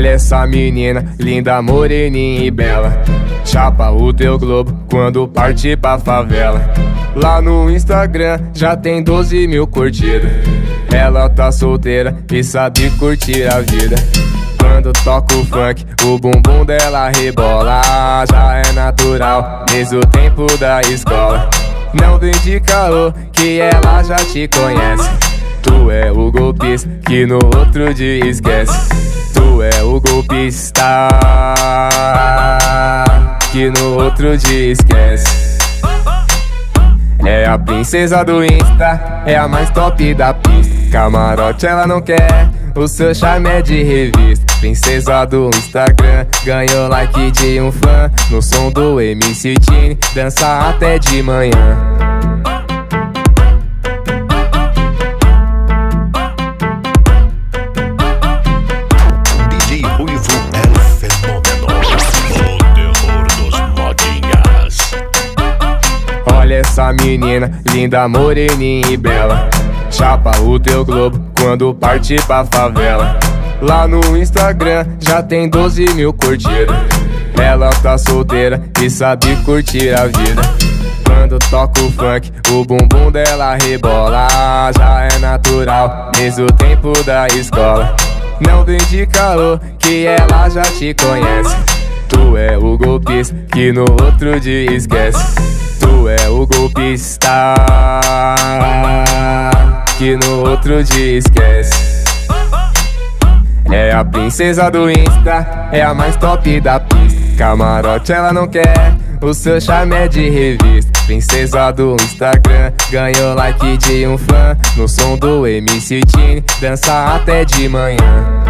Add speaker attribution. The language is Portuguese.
Speaker 1: Olha essa menina, linda, moreninha e bela. Chapa o teu globo quando parte pra favela. Lá no Instagram já tem 12 mil curtidas. Ela tá solteira e sabe curtir a vida. Quando toca o funk, o bumbum dela rebola. Já é natural, desde o tempo da escola. Não vem de calor, que ela já te conhece. Tu é o golpista que no outro dia esquece. Tu é o golpista que no outro dia esquece. É a princesa do Insta, é a mais top da pista. Camarote ela não quer, o seu charme é de revista. Princesa do Instagram, ganhou like de um fã. No som do MC Tini, dança até de manhã. Essa menina, linda, moreninha e bela. Chapa o teu globo quando parte pra favela. Lá no Instagram já tem 12 mil curtidas. Ela tá solteira e sabe curtir a vida. Quando toca o funk, o bumbum dela rebola. Já é natural, desde o tempo da escola. Não vem de calor, que ela já te conhece. Tu é o golpista que no outro dia esquece. Tu é o golpista que no outro dia esquece. É a princesa do Insta, é a mais top da pista. Camarote ela não quer, o seu charme é de revista. Princesa do Instagram, ganhou like de um fã. No som do MC Tini, dança até de manhã.